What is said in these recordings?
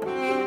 Bye.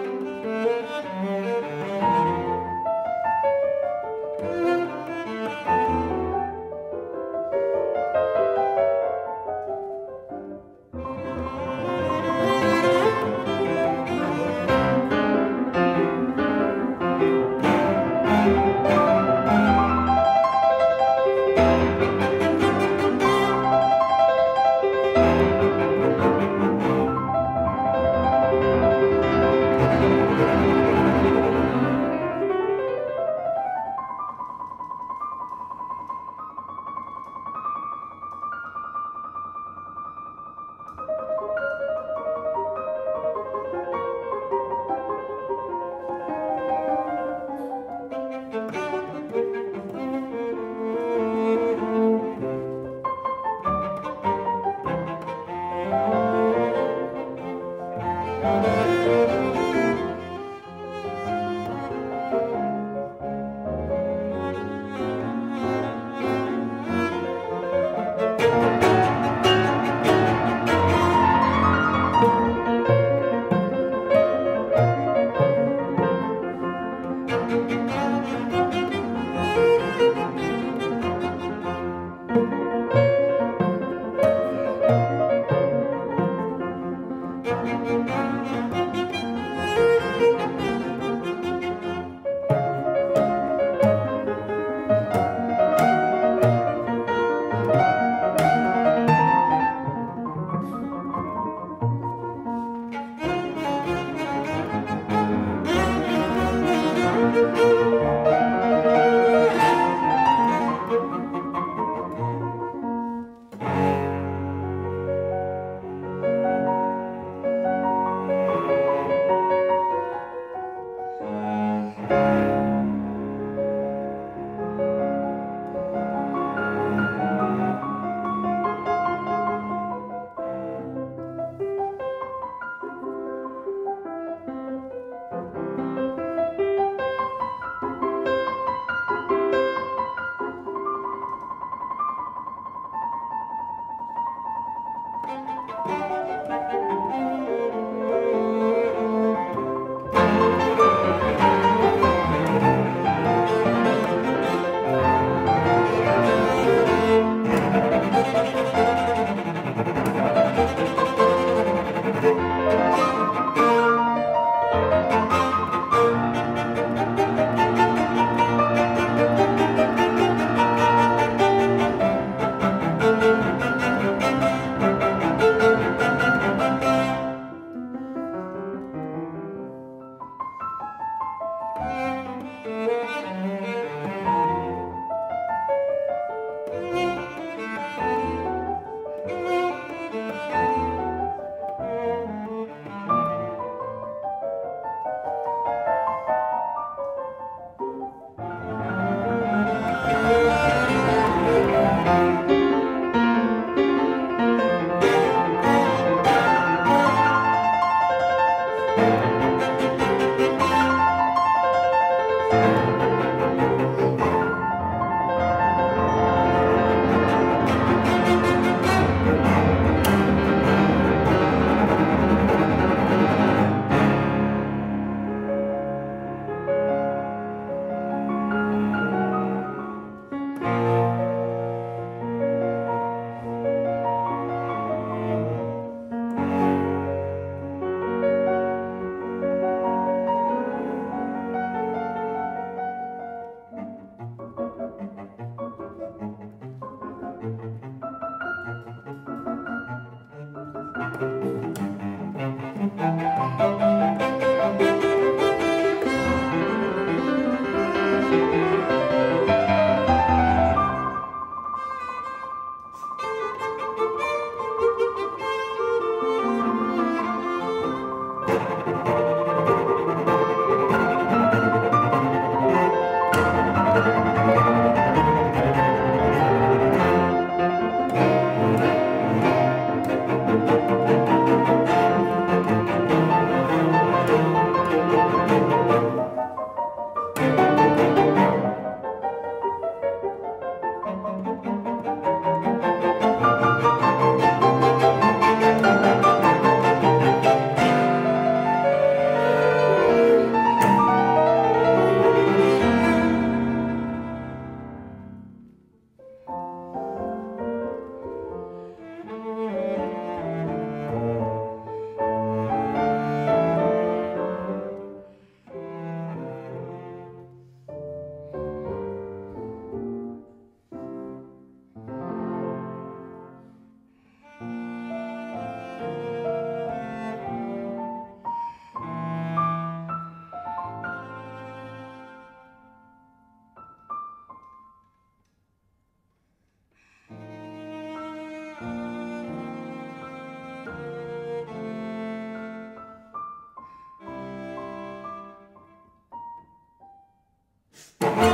Bye.